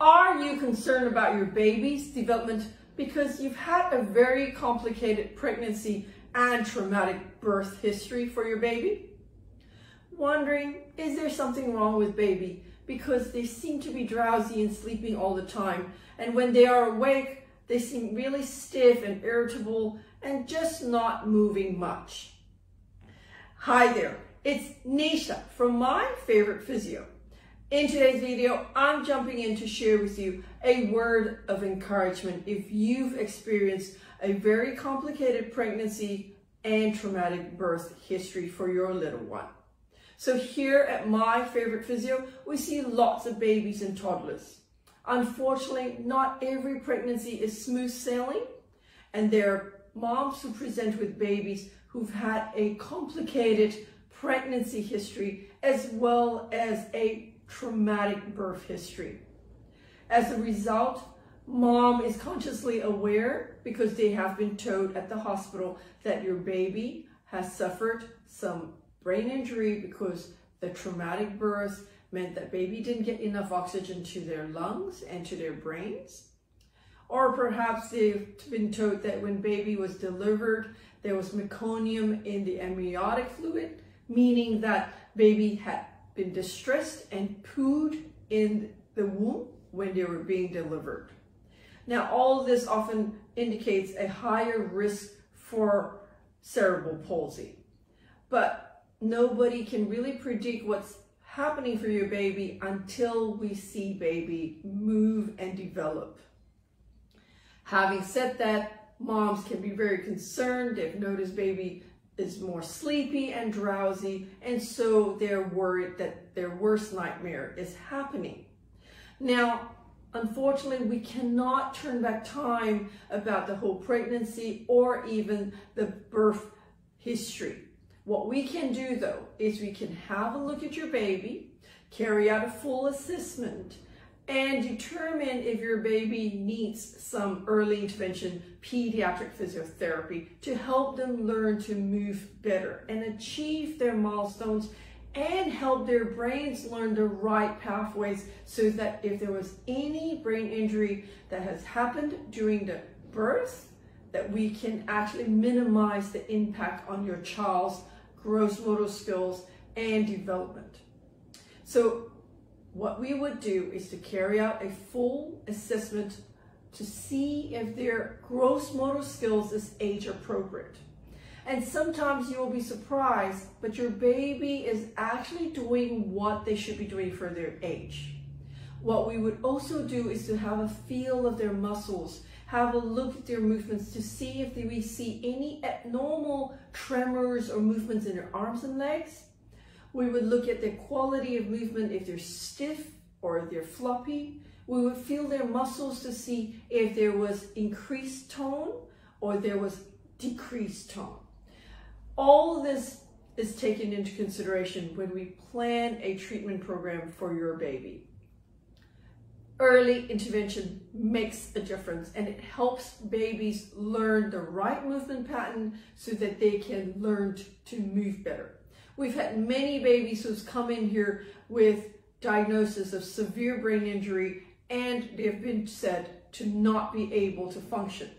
Are you concerned about your baby's development because you've had a very complicated pregnancy and traumatic birth history for your baby? Wondering, is there something wrong with baby because they seem to be drowsy and sleeping all the time and when they are awake, they seem really stiff and irritable and just not moving much. Hi there, it's Neesha from My Favorite Physio. In today's video, I'm jumping in to share with you a word of encouragement if you've experienced a very complicated pregnancy and traumatic birth history for your little one. So here at My Favorite Physio, we see lots of babies and toddlers. Unfortunately, not every pregnancy is smooth sailing, and there are moms who present with babies who've had a complicated pregnancy history as well as a traumatic birth history. As a result, mom is consciously aware because they have been told at the hospital that your baby has suffered some brain injury because the traumatic birth meant that baby didn't get enough oxygen to their lungs and to their brains. Or perhaps they've been told that when baby was delivered, there was meconium in the amniotic fluid, meaning that baby had been distressed and pooed in the womb when they were being delivered. Now, all this often indicates a higher risk for cerebral palsy, but nobody can really predict what's happening for your baby until we see baby move and develop. Having said that, moms can be very concerned. They've noticed baby is more sleepy and drowsy, and so they're worried that their worst nightmare is happening. Now, unfortunately, we cannot turn back time about the whole pregnancy or even the birth history. What we can do though is we can have a look at your baby, carry out a full assessment, and determine if your baby needs some early intervention pediatric physiotherapy to help them learn to move better and achieve their milestones and help their brains learn the right pathways so that if there was any brain injury that has happened during the birth, that we can actually minimize the impact on your child's gross motor skills and development. So what we would do is to carry out a full assessment to see if their gross motor skills is age appropriate. And sometimes you will be surprised, but your baby is actually doing what they should be doing for their age. What we would also do is to have a feel of their muscles, have a look at their movements to see if we see any abnormal tremors or movements in their arms and legs we would look at the quality of movement, if they're stiff or if they're floppy. We would feel their muscles to see if there was increased tone or there was decreased tone. All this is taken into consideration when we plan a treatment program for your baby. Early intervention makes a difference and it helps babies learn the right movement pattern so that they can learn to move better. We've had many babies who's come in here with diagnosis of severe brain injury and they've been said to not be able to function.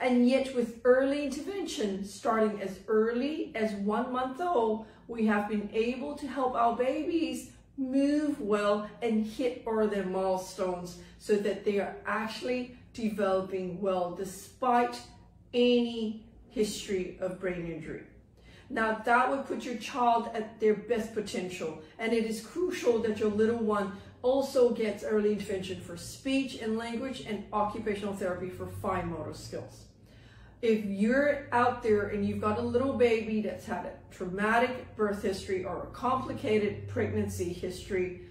And yet with early intervention, starting as early as one month old, we have been able to help our babies move well and hit all their milestones so that they are actually developing well despite any history of brain injury. Now that would put your child at their best potential. And it is crucial that your little one also gets early intervention for speech and language and occupational therapy for fine motor skills. If you're out there and you've got a little baby that's had a traumatic birth history or a complicated pregnancy history,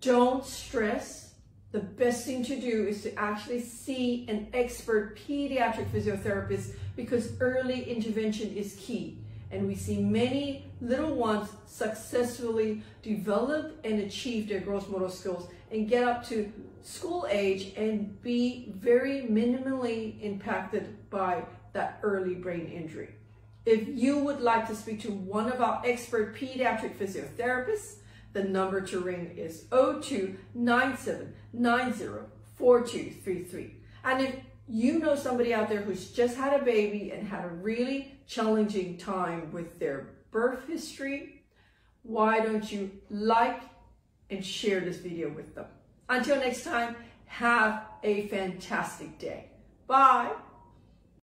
don't stress. The best thing to do is to actually see an expert pediatric physiotherapist because early intervention is key and we see many little ones successfully develop and achieve their gross motor skills and get up to school age and be very minimally impacted by that early brain injury. If you would like to speak to one of our expert pediatric physiotherapists, the number to ring is 0297904233. And if you know somebody out there who's just had a baby and had a really challenging time with their birth history, why don't you like and share this video with them? Until next time, have a fantastic day. Bye.